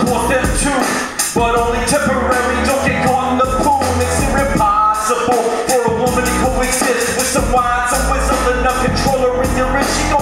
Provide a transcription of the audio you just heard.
equals them too, but only temporary. Don't get caught in the pool. It's impossible for a woman to coexist with some wise, some wisdom, enough controller in your rich.